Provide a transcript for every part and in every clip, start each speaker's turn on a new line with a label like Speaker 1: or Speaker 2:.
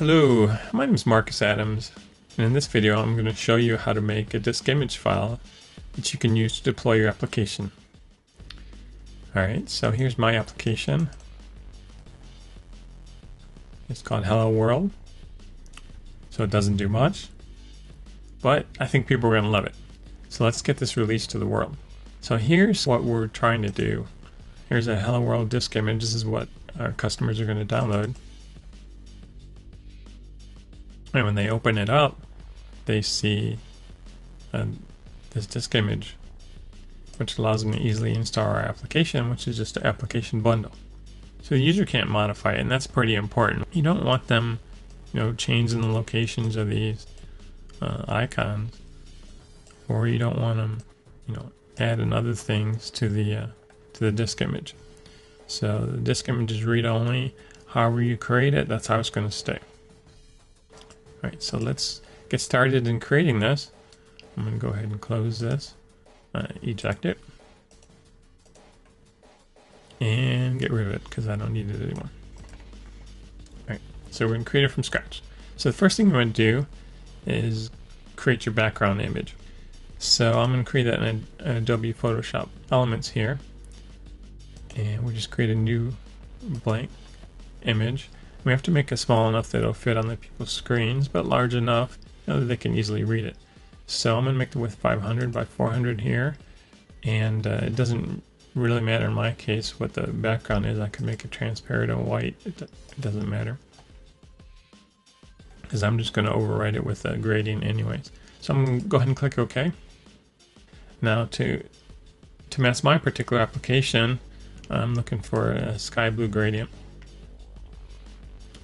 Speaker 1: Hello, my name is Marcus Adams, and in this video I'm going to show you how to make a disk image file that you can use to deploy your application. Alright, so here's my application. It's called Hello World, so it doesn't do much, but I think people are going to love it. So let's get this released to the world. So here's what we're trying to do. Here's a Hello World disk image. This is what our customers are going to download. And when they open it up, they see uh, this disk image, which allows them to easily install our application, which is just an application bundle. So the user can't modify it, and that's pretty important. You don't want them, you know, changing the locations of these uh, icons, or you don't want them, you know, adding other things to the uh, to the disk image. So the disk image is read only. However you create it, that's how it's going to stay. Alright, so let's get started in creating this. I'm going to go ahead and close this, uh, eject it, and get rid of it because I don't need it anymore. Alright, so we're going to create it from scratch. So the first thing you want to do is create your background image. So I'm going to create that in Adobe Photoshop Elements here. And we'll just create a new blank image. We have to make it small enough that it'll fit on the people's screens, but large enough you know, that they can easily read it. So I'm going to make the width 500 by 400 here, and uh, it doesn't really matter in my case what the background is. I can make it transparent and white. It, it doesn't matter because I'm just going to override it with a gradient anyways. So I'm going to go ahead and click OK. Now to to match my particular application, I'm looking for a sky blue gradient.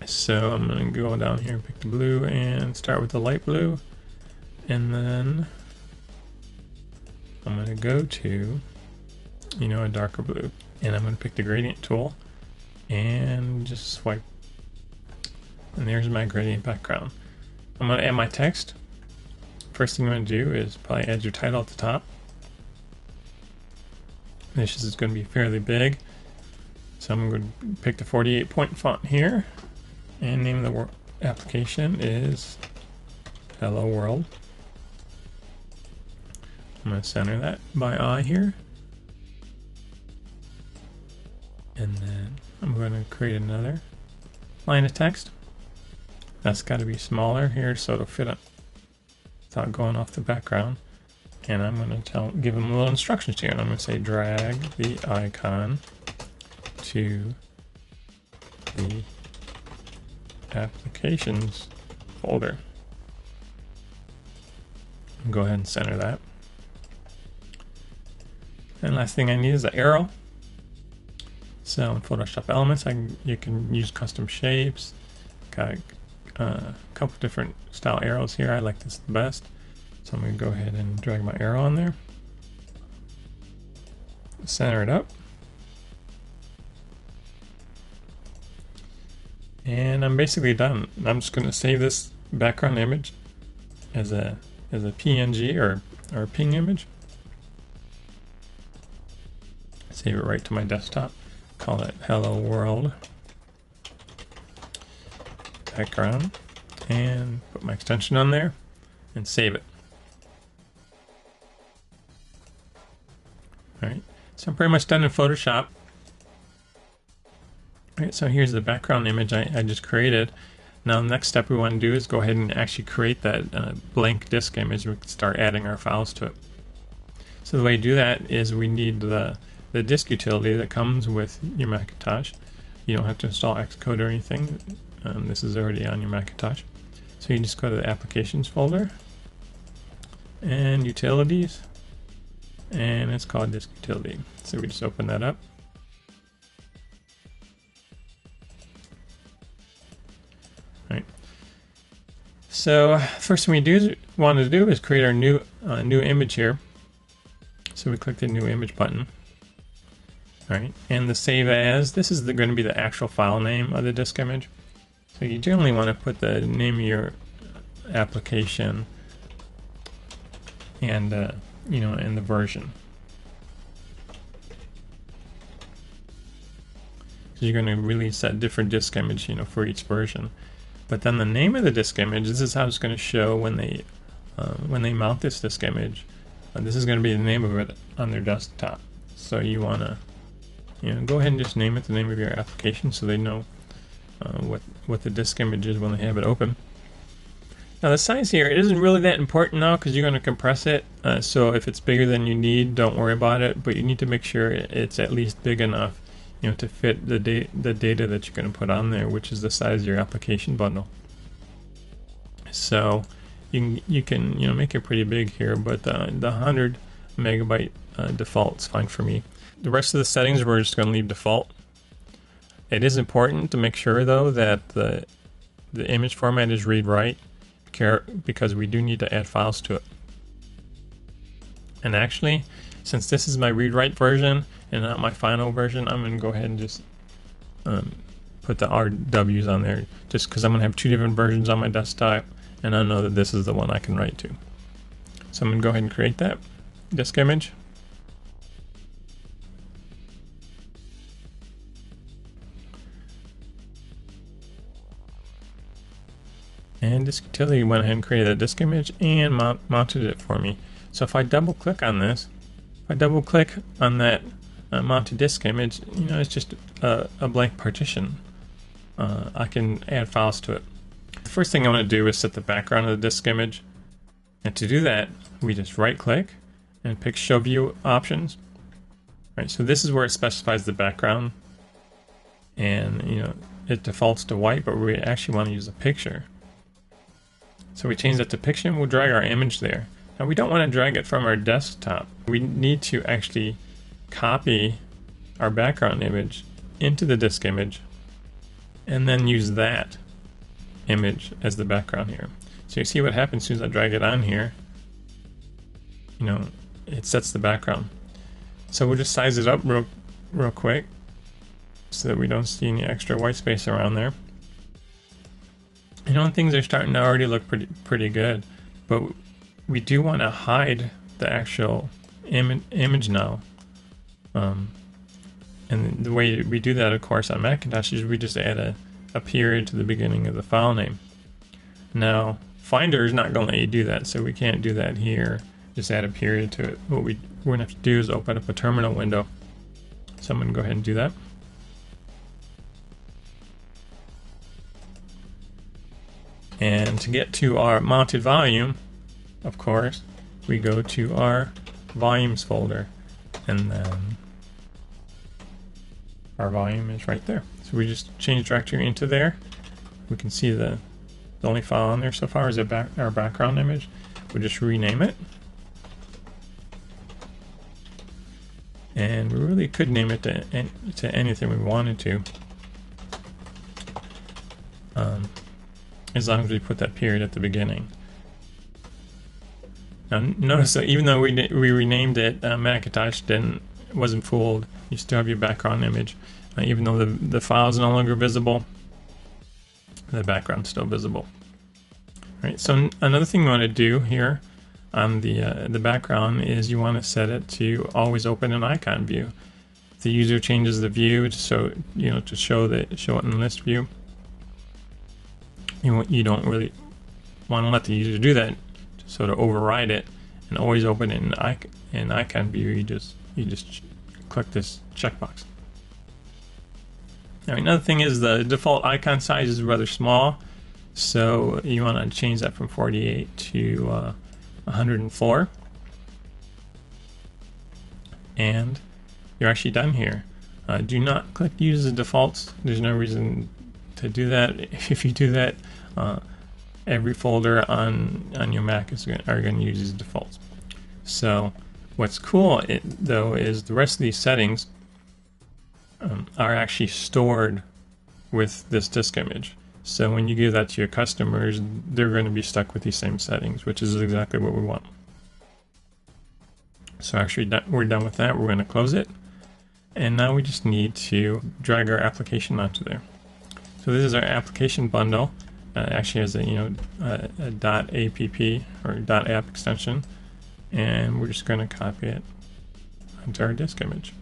Speaker 1: So I'm going to go down here and pick the blue and start with the light blue. And then I'm going to go to, you know, a darker blue. And I'm going to pick the gradient tool and just swipe. And there's my gradient background. I'm going to add my text. First thing I'm going to do is probably add your title at the top. This is going to be fairly big. So I'm going to pick the 48 point font here and name the application is Hello World. I'm going to center that by I here. And then I'm going to create another line of text. That's got to be smaller here so it'll fit up without going off the background. And I'm going to tell, give them a little instructions here. And I'm going to say drag the icon to the applications folder. Go ahead and center that. And last thing I need is an arrow. So in Photoshop Elements, I you can use custom shapes. Got uh, a couple different style arrows here. I like this the best. So I'm going to go ahead and drag my arrow on there. Center it up. And I'm basically done. I'm just going to save this background image as a as a PNG or, or a ping image. Save it right to my desktop. Call it Hello World background and put my extension on there and save it. Alright, so I'm pretty much done in Photoshop. Right, so here's the background image I, I, just created. Now the next step we want to do is go ahead and actually create that uh, blank disk image. We can start adding our files to it. So the way to do that is we need the, the disk utility that comes with your Macintosh. You don't have to install Xcode or anything. Um, this is already on your Macintosh. So you just go to the Applications folder and Utilities and it's called Disk Utility. So we just open that up. So first thing we do want to do is create our new uh, new image here. So we click the new image button. All right, and the save as, this is going to be the actual file name of the disk image. So you generally want to put the name of your application and uh, you know and the version. So you're going to release that different disk image, you know, for each version. But then the name of the disk image, this is how it's going to show when they uh, when they mount this disk image. Uh, this is going to be the name of it on their desktop. So you want to you know, go ahead and just name it the name of your application so they know uh, what, what the disk image is when they have it open. Now the size here it isn't really that important now because you're going to compress it. Uh, so if it's bigger than you need, don't worry about it. But you need to make sure it's at least big enough, you know, to fit the da the data that you're going to put on there, which is the size of your application bundle. So you can you can you know make it pretty big here, but uh, the 100 megabyte uh, default is fine for me. The rest of the settings we're just going to leave default. It is important to make sure though that the the image format is read write care because we do need to add files to it. And actually, since this is my read-write version and not my final version, I'm going to go ahead and just um, put the RWs on there just because I'm going to have two different versions on my desktop and I know that this is the one I can write to. So I'm going to go ahead and create that disk image. And Disk Utility went ahead and created a disk image and mount, mounted it for me. So if I double click on this, if I double click on that uh, mounted disk image, you know, it's just a, a blank partition. Uh, I can add files to it. The first thing I want to do is set the background of the disk image. And to do that, we just right click and pick show view options. Right, so this is where it specifies the background. And you know, it defaults to white, but we actually want to use a picture. So we change that to picture and we'll drag our image there. Now we don't want to drag it from our desktop. We need to actually copy our background image into the disk image and then use that image as the background here. So you see what happens as soon as I drag it on here. You know, it sets the background. So we'll just size it up real, real quick so that we don't see any extra white space around there. You know, things are starting to already look pretty pretty good, but we do want to hide the actual Im image now. Um, and the way we do that, of course, on Macintosh is we just add a, a period to the beginning of the file name. Now, Finder is not going to let you do that, so we can't do that here. Just add a period to it. What we, we're going to have to do is open up a terminal window. So I'm going to go ahead and do that. And to get to our mounted volume, of course, we go to our volumes folder and then our volume is right there. So we just change directory into there. We can see the, the only file on there so far is back, our background image. We just rename it. And we really could name it to, to anything we wanted to. Um, as long as we put that period at the beginning. Now notice that even though we we renamed it, uh, Macintosh didn't wasn't fooled. You still have your background image, uh, even though the the file is no longer visible. The background's still visible. All right. So another thing you want to do here on the uh, the background is you want to set it to always open in icon view. If the user changes the view to show you know to show the show it in list view you, you don't really want to let the user do that. So to override it and always open it in icon, in icon view, you just you just click this checkbox. Now another thing is the default icon size is rather small, so you want to change that from 48 to uh, 104, and you're actually done here. Uh, do not click use the defaults. There's no reason to do that. If you do that, uh, every folder on on your Mac is gonna, are going to use these defaults. So what's cool though is the rest of these settings um, are actually stored with this disk image. So when you give that to your customers, they're going to be stuck with these same settings, which is exactly what we want. So actually we're done with that. We're going to close it. And now we just need to drag our application onto there. So this is our application bundle uh, actually has a you know a, a app or app extension, and we're just going to copy it onto our disk image.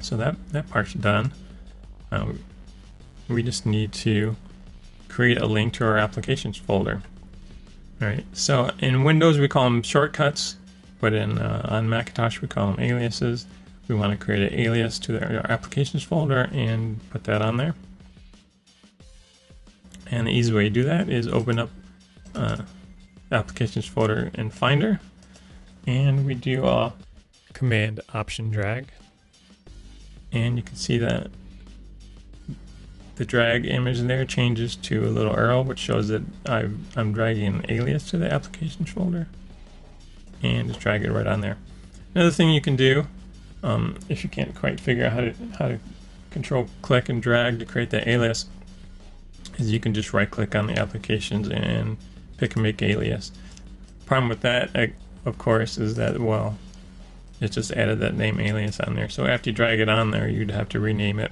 Speaker 1: So that that part's done. Um, we just need to create a link to our applications folder. Alright, so in Windows we call them shortcuts, but in uh, on Macintosh we call them aliases. We want to create an alias to our applications folder and put that on there. And the easy way to do that is open up uh, applications folder in Finder, and we do a command option drag. And you can see that the drag image there changes to a little arrow which shows that i am dragging an alias to the applications folder and just drag it right on there. Another thing you can do um, if you can't quite figure out how to, how to control click and drag to create that alias is you can just right click on the applications and pick and make alias. Problem with that of course is that well it just added that name alias on there so after you drag it on there you'd have to rename it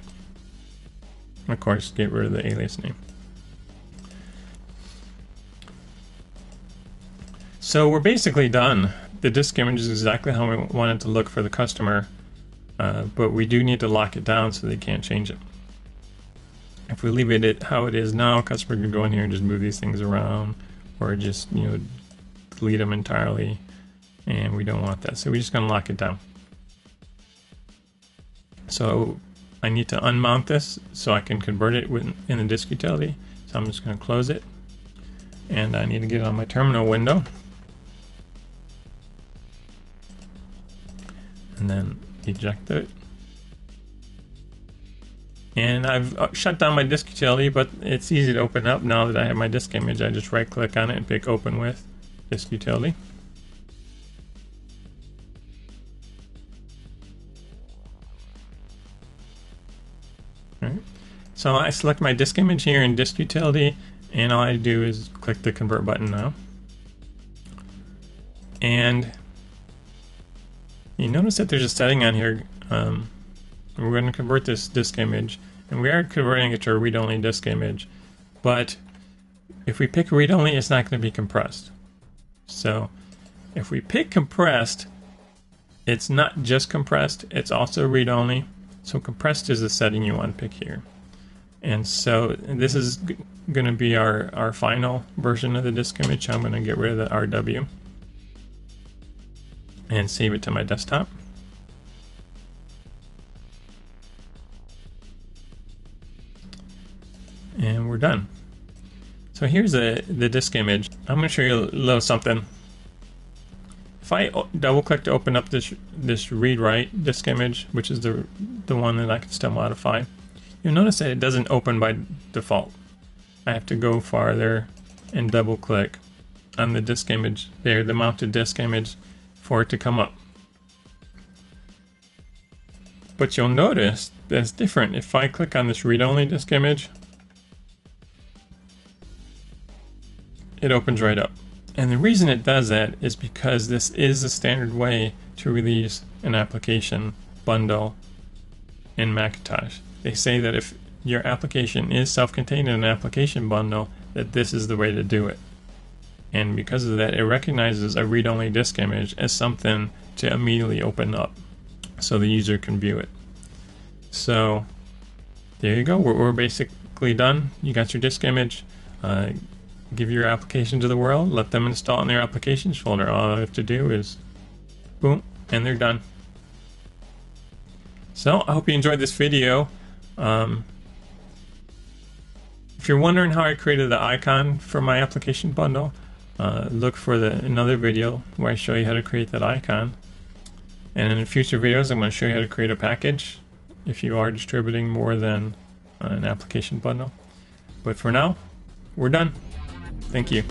Speaker 1: of course, get rid of the alias name. So we're basically done. The disk image is exactly how we want it to look for the customer, uh, but we do need to lock it down so they can't change it. If we leave it how it is now, customer can go in here and just move these things around, or just you know delete them entirely, and we don't want that. So we're just going to lock it down. So I need to unmount this so I can convert it in the disk utility. So I'm just going to close it. And I need to get on my terminal window. And then eject it. And I've uh, shut down my disk utility, but it's easy to open up now that I have my disk image. I just right click on it and pick open with disk utility. So I select my disk image here in disk utility and all I do is click the convert button now. And you notice that there's a setting on here. Um, we're going to convert this disk image and we are converting it to a read-only disk image. But if we pick read-only, it's not going to be compressed. So if we pick compressed, it's not just compressed, it's also read-only. So compressed is the setting you want to pick here. And so this is going to be our, our final version of the disk image. I'm going to get rid of the RW and save it to my desktop. We're done. So here's the, the disk image. I'm going to show you a little something. If I double click to open up this this read write disk image, which is the the one that I can still modify, You'll notice that it doesn't open by default. I have to go farther and double click on the disk image there, the mounted disk image, for it to come up. But you'll notice that's different. If I click on this read-only disk image, it opens right up. And the reason it does that is because this is the standard way to release an application bundle in Macintosh they say that if your application is self-contained in an application bundle, that this is the way to do it. And because of that, it recognizes a read-only disk image as something to immediately open up so the user can view it. So there you go. We're, we're basically done. You got your disk image. Uh, give your application to the world. Let them install in their applications folder. All I have to do is boom, and they're done. So I hope you enjoyed this video. Um, if you're wondering how I created the icon for my application bundle, uh, look for the another video where I show you how to create that icon. And in future videos, I'm going to show you how to create a package if you are distributing more than an application bundle. But for now, we're done. Thank you.